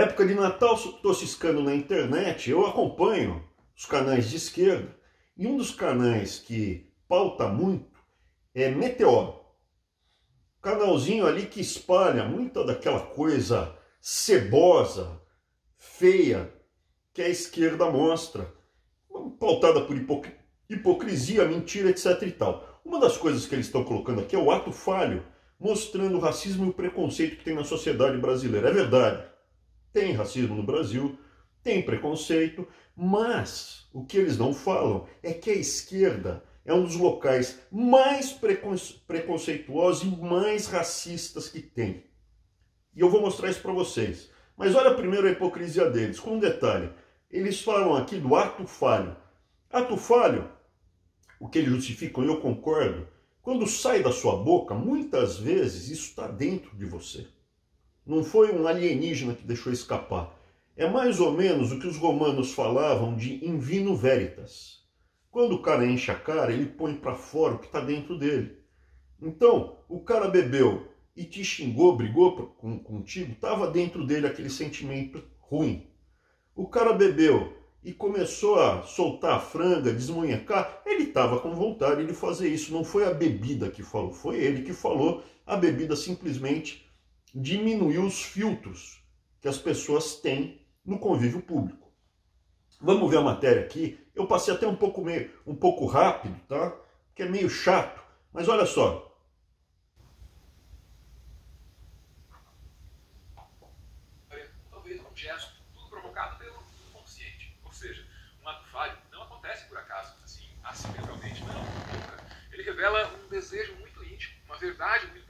Época de Natal, estou ciscando na internet, eu acompanho os canais de esquerda, e um dos canais que pauta muito é Meteoro. Canalzinho ali que espalha muita daquela coisa cebosa, feia, que a esquerda mostra, pautada por hipocrisia, mentira, etc e tal. Uma das coisas que eles estão colocando aqui é o ato falho, mostrando o racismo e o preconceito que tem na sociedade brasileira. É verdade, tem racismo no Brasil, tem preconceito, mas o que eles não falam é que a esquerda é um dos locais mais preconceituosos e mais racistas que tem. E eu vou mostrar isso para vocês. Mas olha primeiro a hipocrisia deles, com um detalhe. Eles falam aqui do ato falho. Ato falho, o que eles justificam, eu concordo, quando sai da sua boca, muitas vezes isso está dentro de você. Não foi um alienígena que deixou escapar. É mais ou menos o que os romanos falavam de in vino veritas. Quando o cara enche a cara, ele põe para fora o que está dentro dele. Então, o cara bebeu e te xingou, brigou com, contigo, estava dentro dele aquele sentimento ruim. O cara bebeu e começou a soltar a franga, desmonhecar, ele estava com vontade de fazer isso. Não foi a bebida que falou, foi ele que falou. A bebida simplesmente diminuiu os filtros que as pessoas têm no convívio público. Vamos ver a matéria aqui. Eu passei até um pouco meio, um pouco rápido, tá? Que é meio chato, mas olha só. Talvez um gesto, tudo provocado pelo inconsciente. Ou seja, um ato falho não acontece por acaso, assim, acidentalmente, não, nunca. Ele revela um desejo muito íntimo, uma verdade muito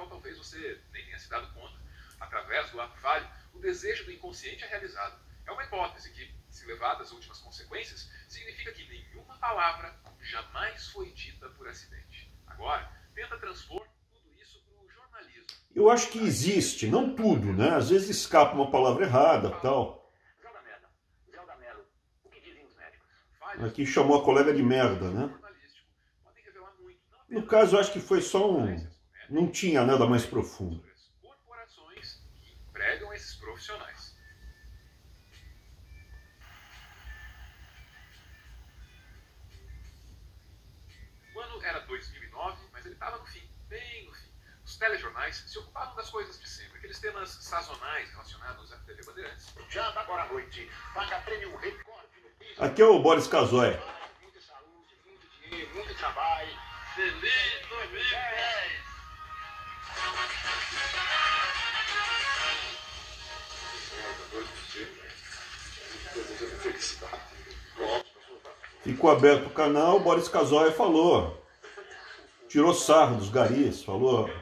qual talvez você nem tenha se dado conta, através do ato falho o desejo do inconsciente é realizado. É uma hipótese que, se levada às últimas consequências, significa que nenhuma palavra jamais foi dita por acidente. Agora, tenta transpor tudo isso para o jornalismo. Eu acho que existe, não tudo, né? Às vezes escapa uma palavra errada tal. Aqui chamou a colega de merda, né? No caso, eu acho que foi só um. Não tinha nada mais profundo. Corporações que empregam esses profissionais. O ano era 2009, mas ele estava no fim, bem no fim. Os telejornais se ocupavam das coisas de sempre, aqueles temas sazonais relacionados à TV Bandeirantes. Já agora à noite, paga prêmio recorde no piso. Aqui é o Boris Casoy. Ficou aberto o canal, o Boris Casoy falou. Tirou sarro dos garis, falou. Ele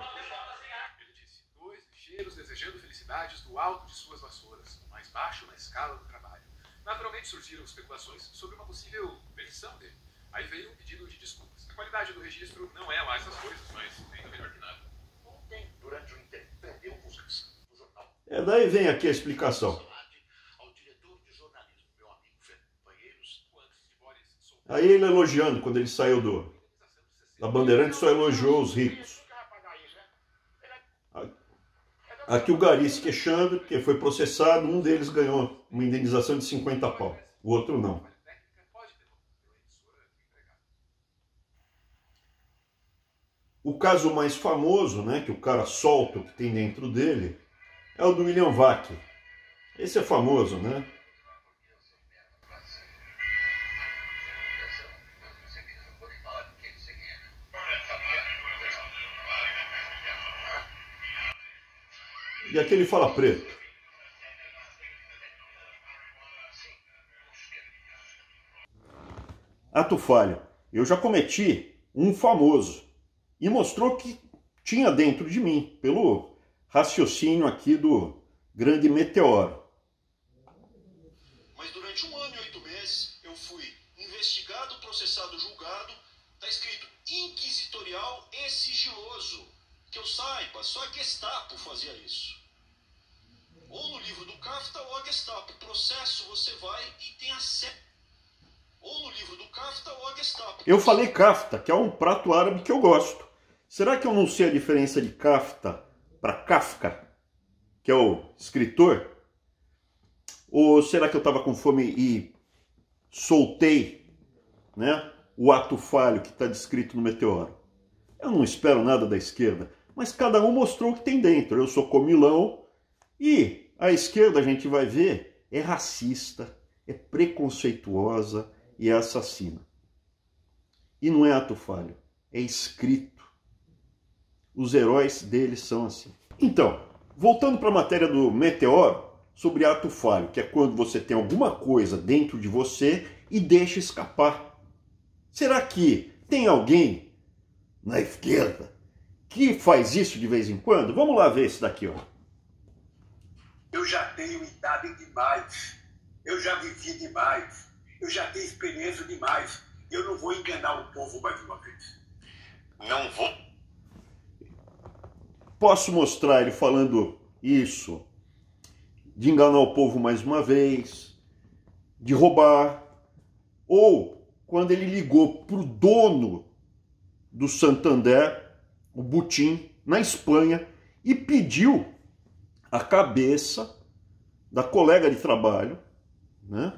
disse: dois lixeiros desejando felicidades do alto de suas vassouras, o mais baixo na escala do trabalho. Naturalmente surgiram especulações sobre uma possível versão dele. Aí veio um pedido de desculpas. A qualidade do registro não é lá essas coisas, mas ainda melhor que nada. Ontem, durante o inter... perdeu os no jornal. É, daí vem aqui a explicação. Ao diretor de jornalismo, meu amigo Fernando Banheiros, Antes de Boris soltar Aí ele elogiando, quando ele saiu do, a indenização de 60 da Bandeirante, só elogiou os ricos. Aqui o Gari se queixando, que foi processado, um deles ganhou uma indenização de 50 pau, o outro não. O caso mais famoso, né, que o cara solta o que tem dentro dele, é o do William Vac. Esse é famoso, né? E aqui ele fala preto. Ato falho. Eu já cometi um famoso e mostrou que tinha dentro de mim, pelo raciocínio aqui do grande meteoro. Mas durante um ano e oito meses eu fui investigado, processado, julgado. Está escrito inquisitorial e sigiloso. Que eu saiba, só a Gestapo fazia isso. Ou no livro do CAFTA ou a Gestapo. Processo você vai e tem acesso. Ou no livro do CAFTA ou a Gestapo. Eu falei kafta, que é um prato árabe que eu gosto. Será que eu não sei a diferença de kafta para Kafka, que é o escritor? Ou será que eu estava com fome e soltei né, o ato falho que está descrito no meteoro? Eu não espero nada da esquerda, mas cada um mostrou o que tem dentro. Eu sou comilão e a esquerda, a gente vai ver, é racista, é preconceituosa e é assassina. E não é ato falho, é escrito. Os heróis deles são assim. Então, voltando para a matéria do meteoro, sobre ato falho, que é quando você tem alguma coisa dentro de você e deixa escapar. Será que tem alguém na esquerda que faz isso de vez em quando? Vamos lá ver esse daqui, ó. Eu já tenho idade demais. Eu já vivi demais. Eu já tenho experiência demais. Eu não vou enganar o povo mais uma vez. Não vou. Posso mostrar ele falando isso, de enganar o povo mais uma vez, de roubar, ou quando ele ligou para o dono do Santander, o Butim, na Espanha, e pediu a cabeça da colega de trabalho, né,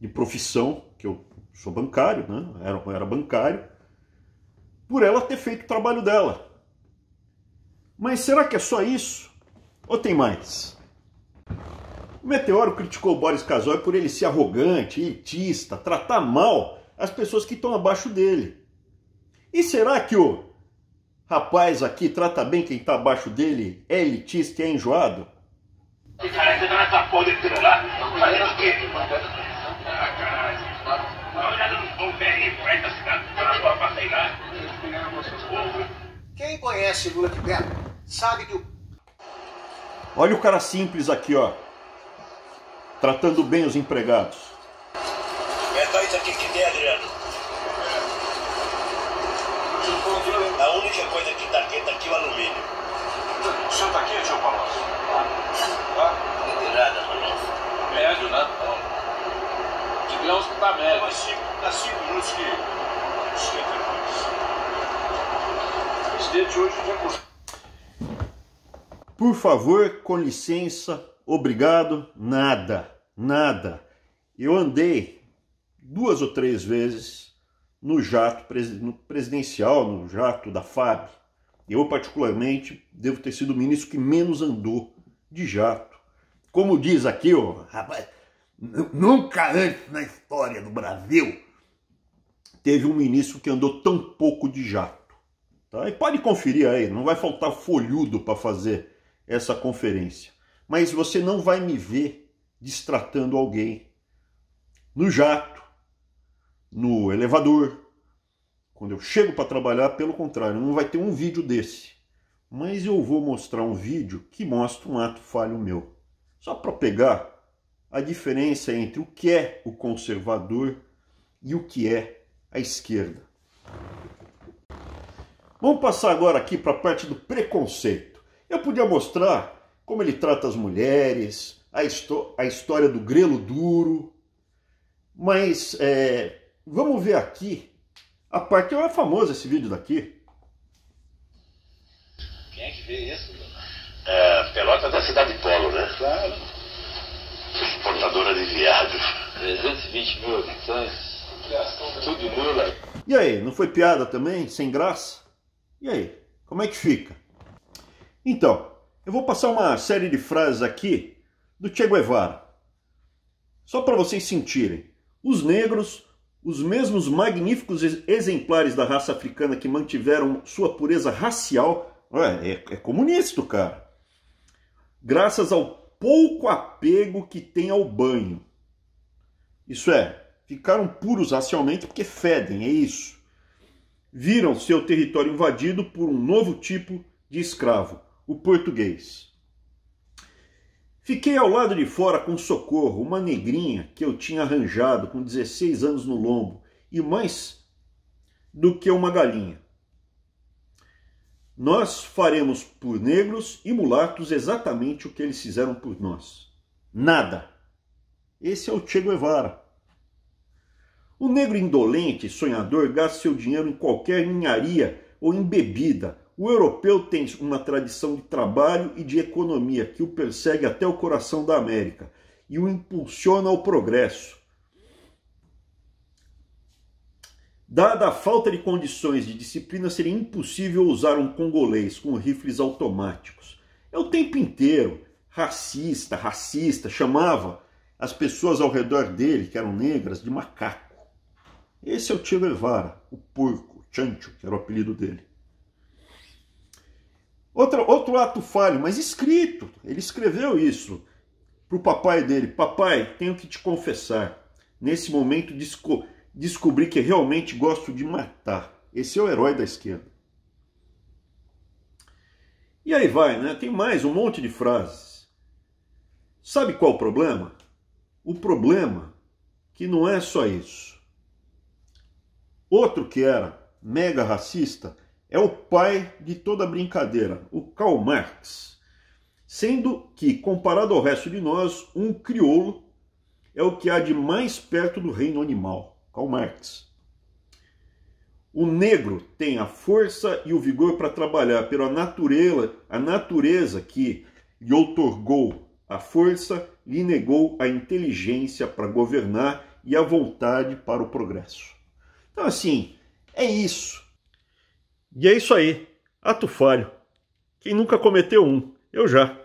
de profissão, que eu sou bancário, né, era, era bancário, por ela ter feito o trabalho dela. Mas será que é só isso? Ou tem mais? O Meteoro criticou Boris Casoy por ele ser arrogante, elitista, tratar mal as pessoas que estão abaixo dele. E será que o rapaz aqui trata bem quem está abaixo dele, é elitista e é enjoado? Caralho, você tá nessa porra desse celular? Fazendo o quê? Ah, caralho. Olha no povo velho, pra essa cidade, pra sua passear. Quem conhece Lula de perto sabe que o Olha o cara simples aqui, ó. Tratando bem os empregados. É isso aqui que tem, Adriano. A única coisa que tá quente aqui é o alumínio. O senhor tá aqui, tio Paulo? Não tem nada, mano. Médio, né? Digamos que tá médio. Mas cinco, dá cinco minutos que esquenta mais. Presidente hoje já conseguiu. Por favor, com licença, obrigado, nada, nada. Eu andei duas ou três vezes no jato presidencial, no jato da FAB. Eu, particularmente, devo ter sido o ministro que menos andou de jato. Como diz aqui, ó, Rapaz, nu- nunca antes na história do Brasil teve um ministro que andou tão pouco de jato. Tá? E pode conferir aí, não vai faltar folhudo para fazer essa conferência. Mas você não vai me ver distratando alguém no jato, no elevador. Quando eu chego para trabalhar, pelo contrário, não vai ter um vídeo desse. Mas eu vou mostrar um vídeo que mostra um ato falho meu. Só para pegar a diferença entre o que é o conservador e o que é a esquerda. Vamos passar agora aqui para a parte do preconceito. Eu podia mostrar como ele trata as mulheres, a, a história do grelo duro, mas é, vamos ver aqui a parte. É famoso esse vídeo daqui. Quem é que vê isso? É, Pelota da cidade Polo, né? Claro. Exportadora de viado. 320 mil habitantes. Tudo nula. E aí, não foi piada também? Sem graça? E aí, como é que fica? Então, eu vou passar uma série de frases aqui do Che Guevara. Só para vocês sentirem. Os negros, os mesmos magníficos ex- exemplares da raça africana que mantiveram sua pureza racial, é, é comunista, cara. Graças ao pouco apego que tem ao banho. Isso é, ficaram puros racialmente porque fedem, é isso. Viram seu território invadido por um novo tipo de escravo, o português. Fiquei ao lado de fora com socorro, uma negrinha que eu tinha arranjado com 16 anos no lombo e mais do que uma galinha. Nós faremos por negros e mulatos exatamente o que eles fizeram por nós. Nada. Esse é o Che Guevara. O negro indolente, sonhador, gasta seu dinheiro em qualquer ninharia ou em bebida. O europeu tem uma tradição de trabalho e de economia que o persegue até o coração da América. e o impulsiona ao progresso. Dada a falta de condições de disciplina, seria impossível usar um congolês com rifles automáticos. É o tempo inteiro racista, racista, chamava as pessoas ao redor dele, que eram negras, de macaco. Esse é o Che Guevara, o porco, Chancho, que era o apelido dele. Outra, outro ato falho, mas escrito. Ele escreveu isso para o papai dele. Papai, tenho que te confessar. Nesse momento desco descobri que realmente gosto de matar. Esse é o herói da esquerda. E aí vai, né? Tem mais um monte de frases. Sabe qual o problema? O problema que não é só isso. Outro que era mega racista é o pai de toda brincadeira, o Karl Marx. Sendo que, comparado ao resto de nós, um crioulo é o que há de mais perto do reino animal. Karl Marx. O negro tem a força e o vigor para trabalhar pela natureza, a natureza que lhe outorgou a força, lhe negou a inteligência para governar e a vontade para o progresso. Então, assim, é isso. E é isso aí. Ato falho. Quem nunca cometeu um? Eu já.